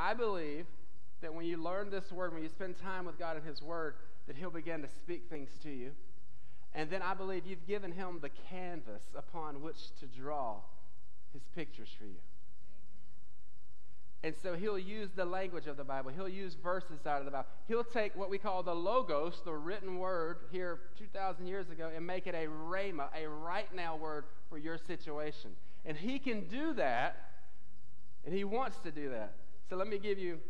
I believe that when you learn this word, when you spend time with God and His word, that He'll begin to speak things to you. And then I believe you've given Him the canvas upon which to draw His pictures for you. And so he'll use the language of the Bible. He'll use verses out of the Bible. He'll take what we call the logos, the written word here 2,000 years ago, and make it a rhema, a right now word for your situation. And he can do that, and he wants to do that. So let me give you